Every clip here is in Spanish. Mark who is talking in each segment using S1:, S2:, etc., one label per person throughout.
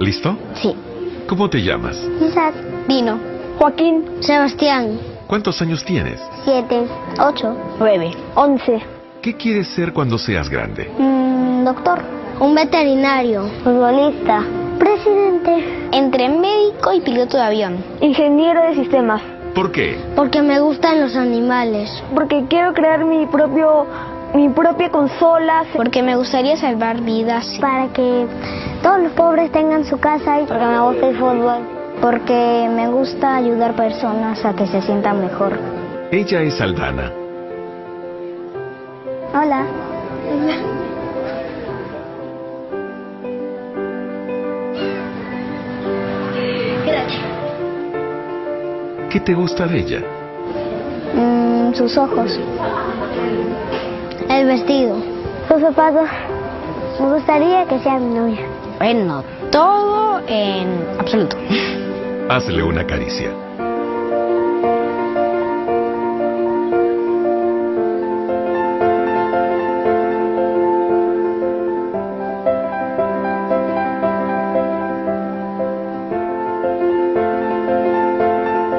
S1: ¿Listo?
S2: Sí.
S1: ¿Cómo te llamas?
S2: Isaac. Vino. Joaquín. Sebastián.
S1: ¿Cuántos años tienes?
S2: Siete. Ocho. Nueve. Once.
S1: ¿Qué quieres ser cuando seas grande?
S2: Mm, doctor. Un veterinario. Futbolista. Presidente. Entre médico y piloto de avión. Ingeniero de sistemas.
S1: ¿Por qué?
S2: Porque me gustan los animales. Porque quiero crear mi propio mi propia consola. Porque me gustaría salvar vidas. Para que todos los pobres tengan su casa. Y porque me gusta el fútbol. Porque me gusta ayudar personas a que se sientan mejor.
S1: Ella es Aldana.
S2: Hola. Gracias.
S1: ¿Qué te gusta de ella?
S2: Mm, sus ojos. El vestido. Sus zapatos. Me gustaría que sea mi novia. Bueno, todo en absoluto.
S1: Hazle una caricia.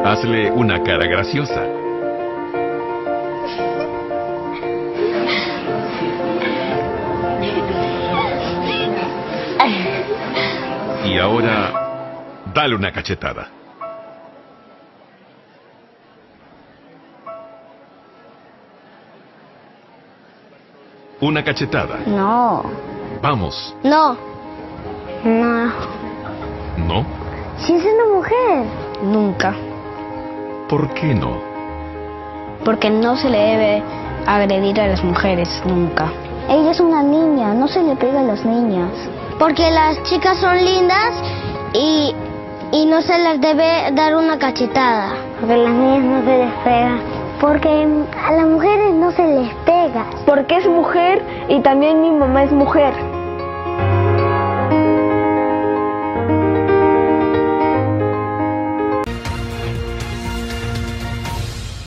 S1: Hazle una cara graciosa. Y ahora, dale una cachetada. Una cachetada.
S2: No.
S1: Vamos.
S2: No. No.
S1: ¿No?
S2: Si es una mujer. Nunca.
S1: ¿Por qué no?
S2: Porque no se le debe agredir a las mujeres, nunca. Ella es una niña, no se le pega a las niñas. Porque las chicas son lindas y, y no se les debe dar una cachetada. Porque a las niñas no se les pega. Porque a las mujeres no se les pega. Porque es mujer y también mi mamá es mujer.